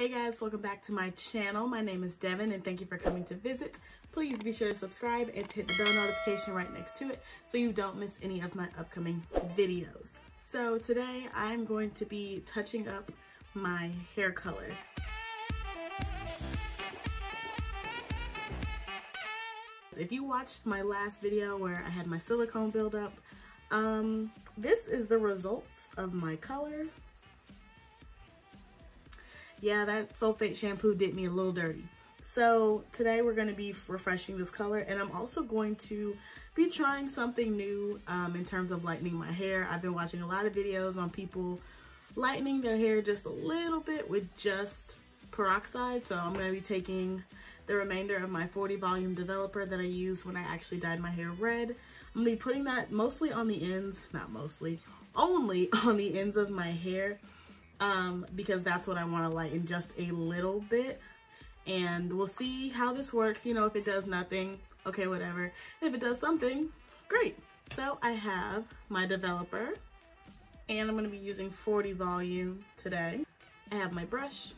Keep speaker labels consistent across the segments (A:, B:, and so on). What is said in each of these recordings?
A: Hey guys, welcome back to my channel. My name is Devin and thank you for coming to visit. Please be sure to subscribe and hit the bell notification right next to it so you don't miss any of my upcoming videos. So today I'm going to be touching up my hair color. If you watched my last video where I had my silicone buildup, um, this is the results of my color yeah, that sulfate shampoo did me a little dirty. So today we're gonna be refreshing this color and I'm also going to be trying something new um, in terms of lightening my hair. I've been watching a lot of videos on people lightening their hair just a little bit with just peroxide. So I'm gonna be taking the remainder of my 40 volume developer that I used when I actually dyed my hair red. I'm gonna be putting that mostly on the ends, not mostly, only on the ends of my hair um, because that's what I want to lighten just a little bit. And we'll see how this works. You know, if it does nothing, okay, whatever. If it does something, great. So I have my developer and I'm going to be using 40 volume today. I have my brush.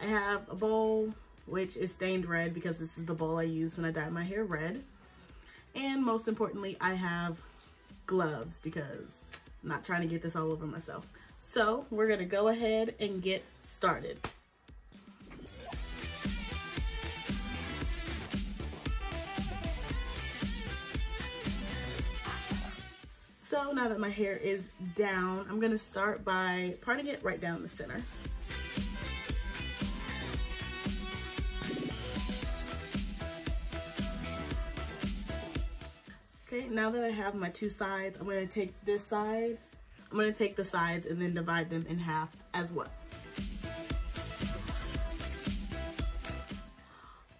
A: I have a bowl, which is stained red because this is the bowl I use when I dye my hair red. And most importantly, I have gloves because I'm not trying to get this all over myself. So we're gonna go ahead and get started. So now that my hair is down, I'm gonna start by parting it right down the center. Okay, now that I have my two sides, I'm gonna take this side I'm gonna take the sides and then divide them in half as well.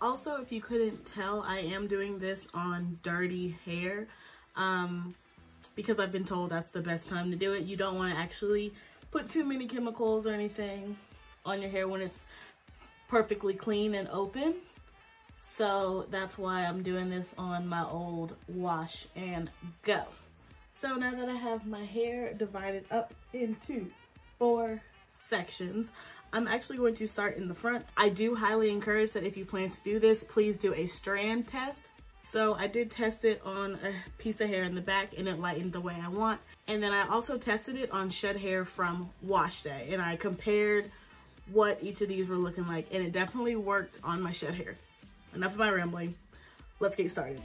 A: Also, if you couldn't tell, I am doing this on dirty hair um, because I've been told that's the best time to do it. You don't wanna actually put too many chemicals or anything on your hair when it's perfectly clean and open. So that's why I'm doing this on my old wash and go. So now that I have my hair divided up into four sections, I'm actually going to start in the front. I do highly encourage that if you plan to do this, please do a strand test. So I did test it on a piece of hair in the back and it lightened the way I want. And then I also tested it on shed hair from wash day and I compared what each of these were looking like and it definitely worked on my shed hair. Enough of my rambling. Let's get started.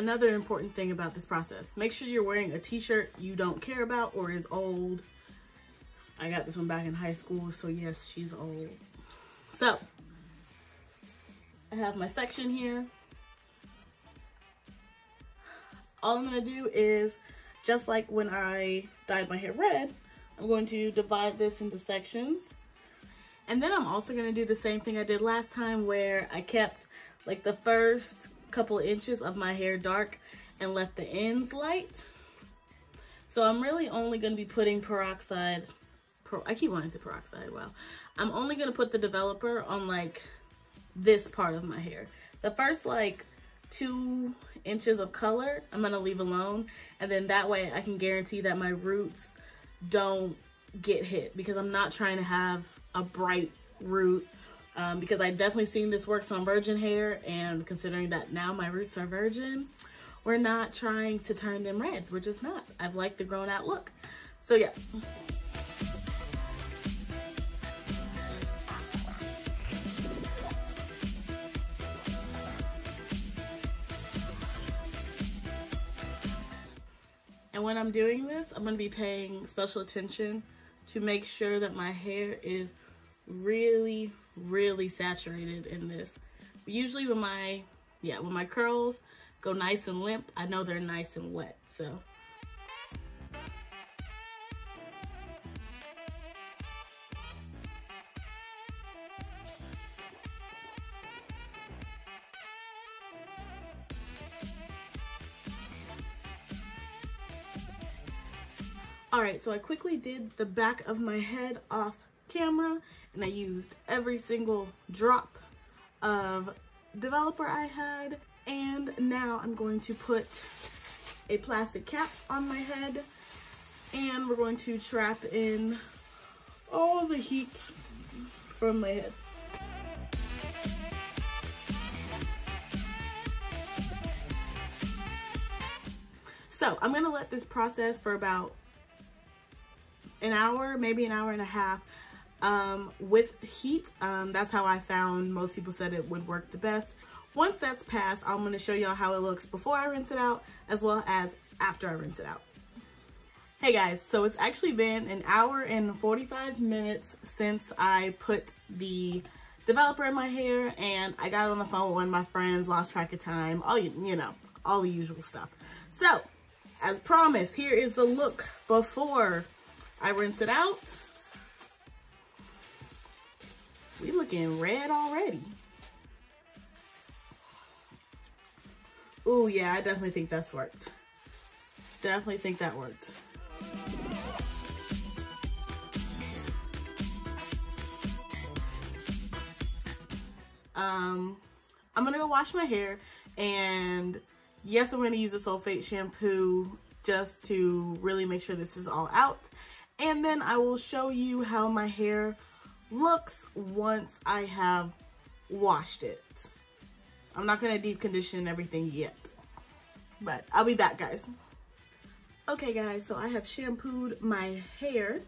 A: Another important thing about this process, make sure you're wearing a t-shirt you don't care about or is old. I got this one back in high school, so yes, she's old. So, I have my section here. All I'm gonna do is, just like when I dyed my hair red, I'm going to divide this into sections. And then I'm also gonna do the same thing I did last time where I kept like the first couple inches of my hair dark and left the ends light. So I'm really only going to be putting peroxide, per, I keep wanting to peroxide, wow. I'm only going to put the developer on like this part of my hair. The first like two inches of color, I'm going to leave alone. And then that way I can guarantee that my roots don't get hit because I'm not trying to have a bright root um, because I definitely seen this works on virgin hair and considering that now my roots are virgin, we're not trying to turn them red. We're just not. I've liked the grown out look. So yeah. And when I'm doing this, I'm gonna be paying special attention to make sure that my hair is really, really saturated in this. Usually when my, yeah, when my curls go nice and limp, I know they're nice and wet, so. All right, so I quickly did the back of my head off camera and I used every single drop of developer I had. And now I'm going to put a plastic cap on my head And we're going to trap in all the heat from my head. So I'm gonna let this process for about an hour, maybe an hour and a half um, with heat. Um, that's how I found most people said it would work the best. Once that's passed, I'm gonna show y'all how it looks before I rinse it out as well as after I rinse it out. Hey guys, so it's actually been an hour and 45 minutes since I put the developer in my hair and I got on the phone with one of my friends, lost track of time, all you, you know, all the usual stuff. So as promised, here is the look before I rinse it out. We looking red already. Oh yeah, I definitely think that's worked. Definitely think that worked. Um, I'm gonna go wash my hair and Yes, I'm to use a sulfate shampoo just to really make sure this is all out. And then I will show you how my hair looks once I have washed it. I'm not to deep condition everything yet, but I'll be back, guys. Okay, guys, so I have shampooed my hair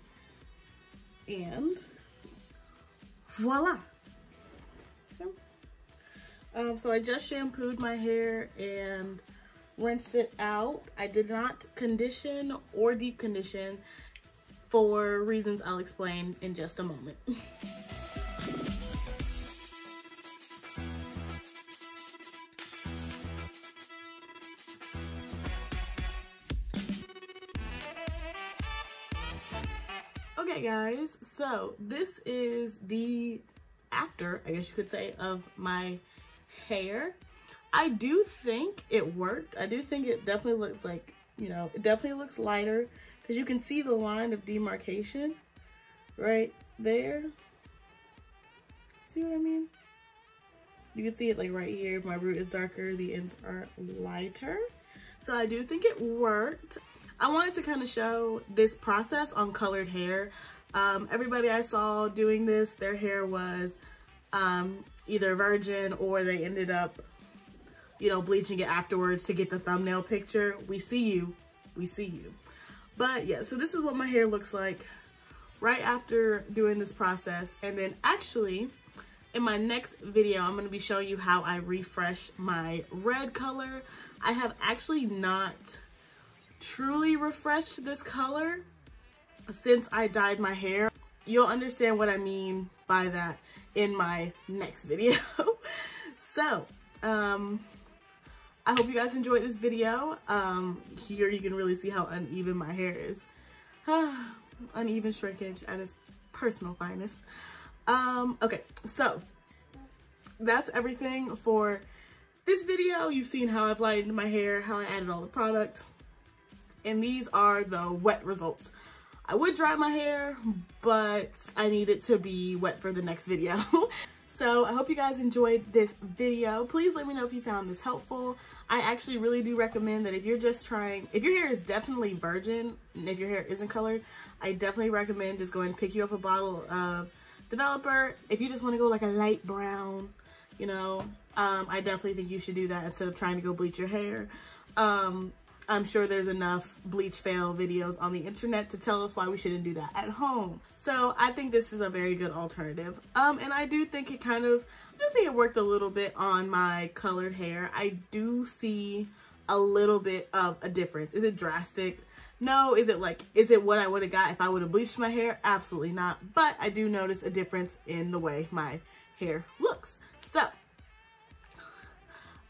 A: and voila. Um, so I just shampooed my hair and rinsed it out. I did not condition or deep condition for reasons I'll explain in just a moment. okay guys, so this is the after, I guess you could say, of my hair. I do think it worked. I do think it definitely looks like, you know, it definitely looks lighter because you can see the line of demarcation right there. See what I mean? You can see it like right here. My root is darker, the ends are lighter. So I do think it worked. I wanted to kind of show this process on colored hair. Um, everybody I saw doing this, their hair was um, either virgin or they ended up, you know, bleaching it afterwards to get the thumbnail picture. We see you. We see you. But yeah, so this is what my hair looks like right after doing this process. And then actually, in my next video, I'm going to be showing you how I refresh my red color. I have actually not truly refreshed this color since I dyed my hair. You'll understand what I mean by that in my next video. so, um, I hope you guys enjoyed this video. Um, here you can really see how uneven my hair is. uneven shrinkage at its personal finest. Um, okay, so that's everything for this video. You've seen how I've lightened my hair, how I added all the product. And these are the wet results. I would dry my hair, but I need it to be wet for the next video. so I hope you guys enjoyed this video. Please let me know if you found this helpful. I actually really do recommend that if you're just trying, if your hair is definitely virgin, and if your hair isn't colored, I definitely recommend just going pick you up a bottle of developer. If you just want to go like a light brown, you know, um, I definitely think you should do that instead of trying to go bleach your hair. Um, I'm sure there's enough bleach fail videos on the internet to tell us why we shouldn't do that at home. So I think this is a very good alternative. Um, and I do think it kind of, I do think it worked a little bit on my colored hair. I do see a little bit of a difference. Is it drastic? No. Is it like, is it what I would have got if I would have bleached my hair? Absolutely not. But I do notice a difference in the way my hair looks. So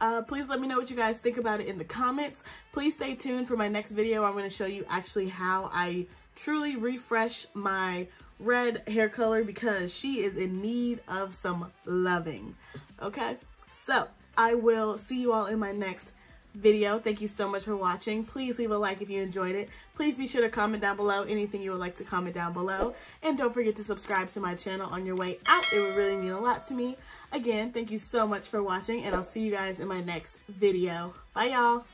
A: uh, please let me know what you guys think about it in the comments. Please stay tuned for my next video. I'm going to show you actually how I truly refresh my red hair color because she is in need of some loving. Okay, so I will see you all in my next video. Thank you so much for watching. Please leave a like if you enjoyed it. Please be sure to comment down below anything you would like to comment down below. And don't forget to subscribe to my channel on your way out. It would really mean a lot to me. Again, thank you so much for watching and I'll see you guys in my next video. Bye y'all.